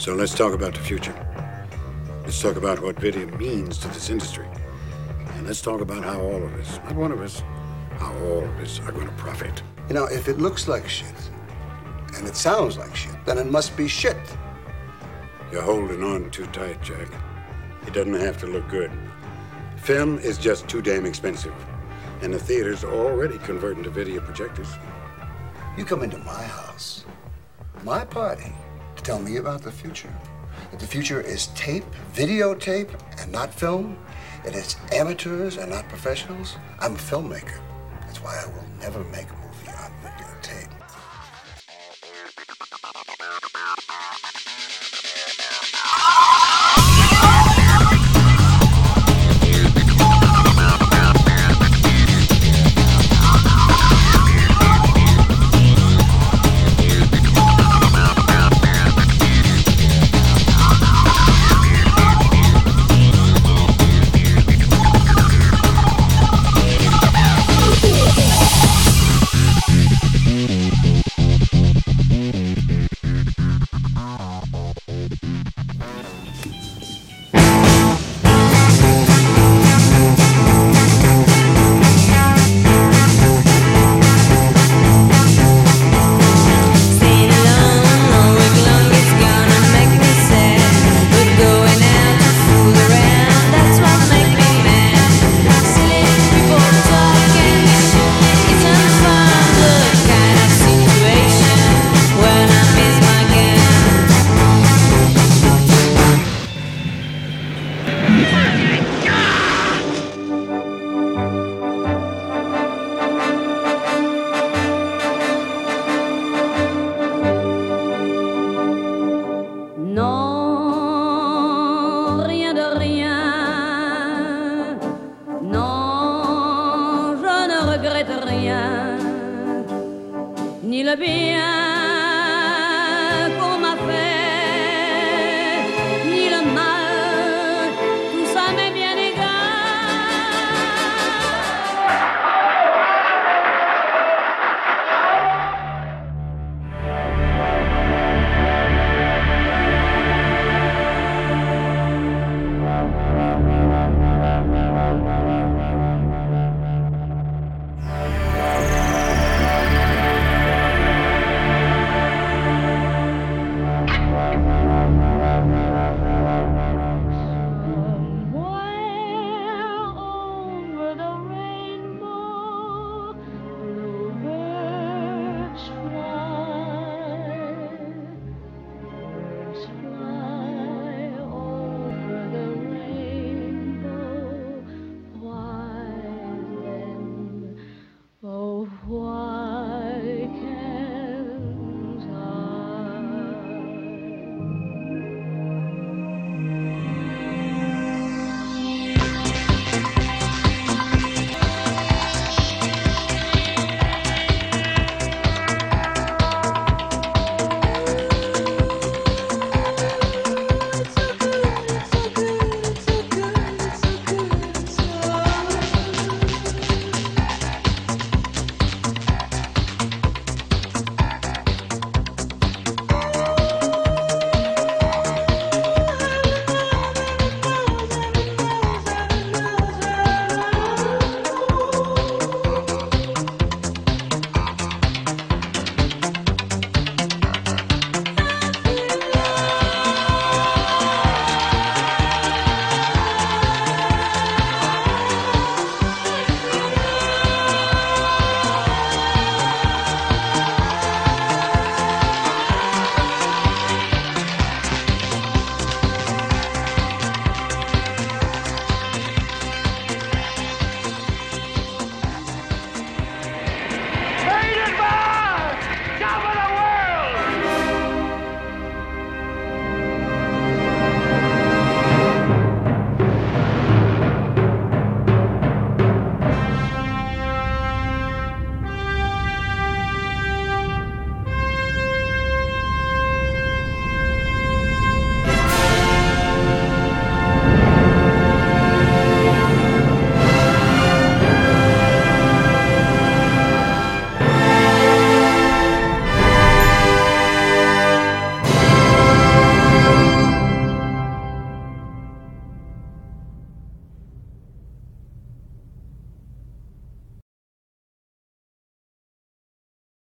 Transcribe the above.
So let's talk about the future. Let's talk about what video means to this industry. And let's talk about how all of us, not one of us, how all of us are going to profit. You know, if it looks like shit and it sounds like shit, then it must be shit. You're holding on too tight, Jack. It doesn't have to look good. Film is just too damn expensive. And the theaters are already converting to video projectors. You come into my house, my party, tell me about the future. That the future is tape, videotape, and not film. That It is amateurs and not professionals. I'm a filmmaker. That's why I will never make a movie on videotape. de rien, ni le bien. why can't